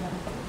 Yeah.